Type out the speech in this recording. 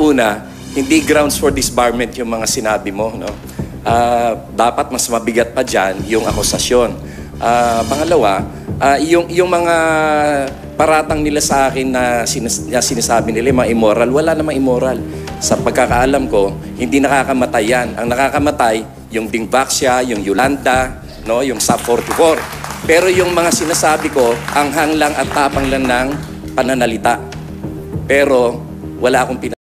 Una, hindi grounds for disbarment yung mga sinabi mo. No? Ah, dapat mas mabigat pa dyan yung akusasyon. Ah, pangalawa, ah, yung, yung mga paratang nila sa akin na, sinas, na sinasabi nila mga immoral, wala namang immoral. Sa pagkakaalam ko, hindi nakakamatay yan. Ang nakakamatay, yung Dingvaxia, yung Yolanda, no, yung Sub 44. Pero yung mga sinasabi ko, ang hanglang at tapang lang ng pananalita. Pero wala akong pina